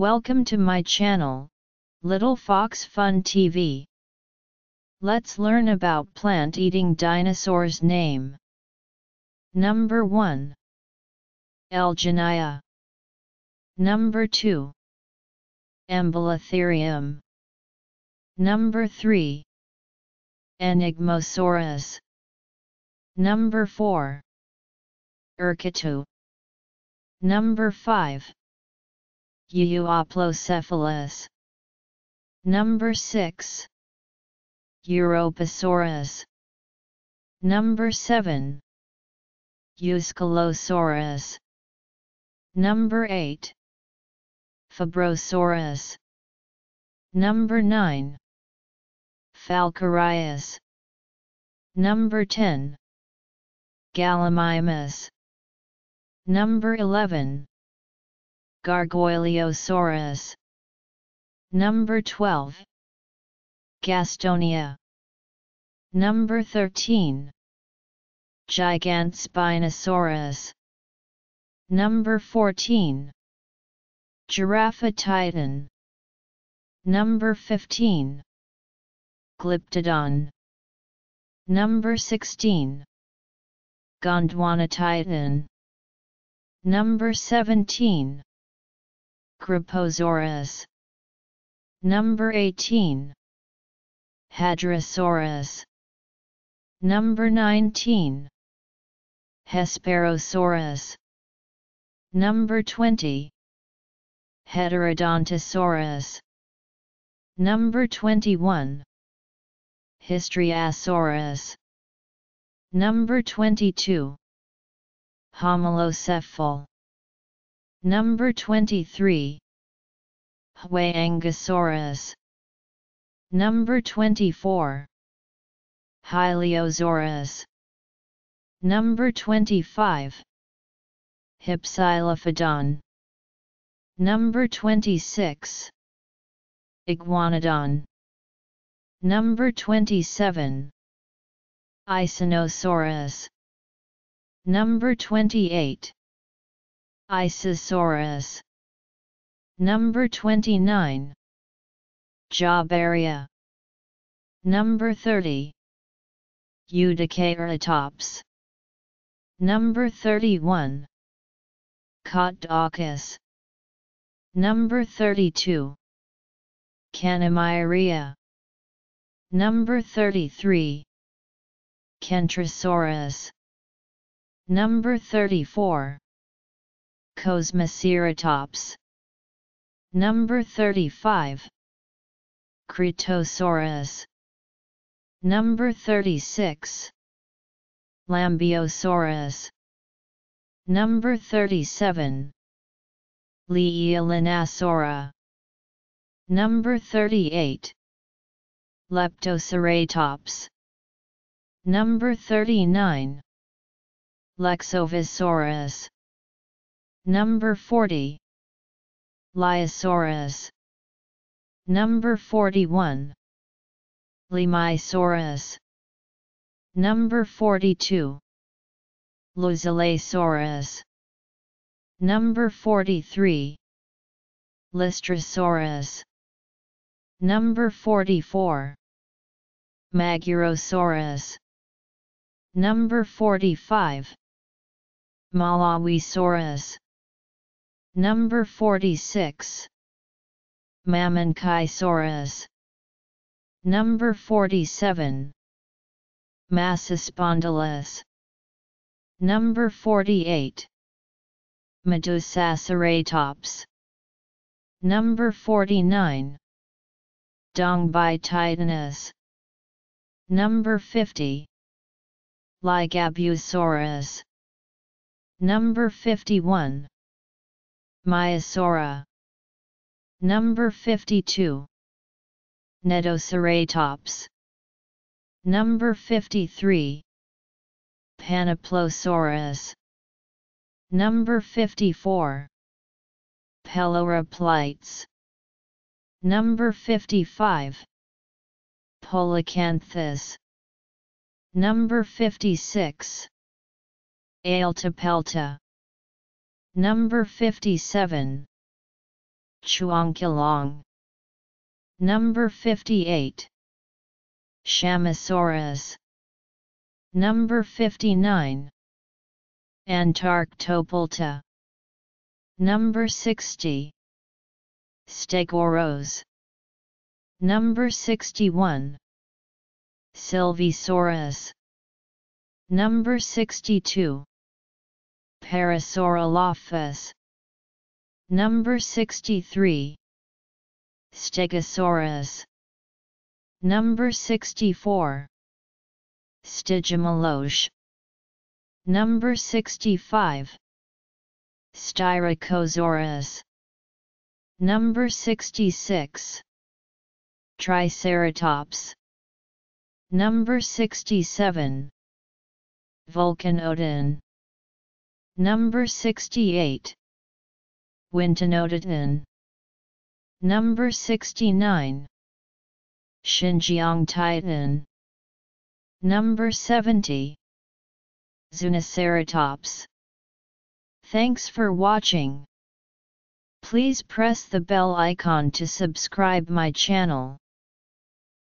Welcome to my channel, Little Fox Fun TV. Let's learn about plant-eating dinosaurs name. Number 1. Elgenia. Number 2. Embolotherium. Number 3. Enigmosaurus. Number 4. Erketu. Number 5. Euoplocephalus. Number 6. Europasaurus. Number 7. Euskelosaurus. Number 8. Fabrosaurus. Number 9. Falcarius. Number 10. Gallimimus. Number 11. Gargoyleosaurus. Number 12. Gastonia. Number 13. Gigantspinosaurus. Number 14. Giraffatitan. Number 15. Glyptodon. Number 16. Gondwanatitan. Number 17. Gryposaurus. Number 18. Hadrosaurus. Number 19. Hesperosaurus. Number 20. Heterodontosaurus. Number 21. Histriasaurus. Number 22. Homalocephale. Number 23. Huayangosaurus. Number 24. Hylaeosaurus. Number 25. Hypsilophodon. Number 26. Iguanodon. Number 27. Isanosaurus. Number 28. Isisaurus. Number 29. Jobaria. Number 30. Judiceratops. Number 31. Kaatedocus. Number 32. Kannemeyeria. Number 33. Kentrosaurus. Number 34. Kosmoceratops. Number 35. Kritosaurus. Number 36. Lambeosaurus. Number 37. Leaellynasaura. Number 38. Leptoceratops. Number 39. Lexovisaurus. Number 40. Liosaurus. Number 41. Lemmisaurus. Number 42. Lozalasaurus. Number 43. Lystrosaurus. Number 44. Magyarosaurus. Number 45. Malawisaurus. Number 46. Mamenchisaurus. Number 47. Massospondylus. Number 48. Medusaceratops. Number 49. Dongbytitanus. Number 50. Ligabusaurus. Number 51. Maiasaura. Number 52. Nedoceratops. Number 53. Panoplosaurus. Number 54. Peloroplites. Number 55. Polacanthus. Number 56. Aletopelta. Number 57. Chuanqilong. Number 58. Chamasaurus. Number 59. Antarctopelta. Number 60. Stegouros. Number 61. Silvisaurus. Number 62. Parasaurolophus. Number 63. Stegosaurus. Number 64. Stygimoloch. Number 65. Styracosaurus. Number 66. Triceratops. Number 67. Vulcanodon. Number 68. Wintonotitan. Number 69. Xinjiangtitan. Number 70. Zuniceratops. Thanks for watching. Please press the bell icon to subscribe my channel.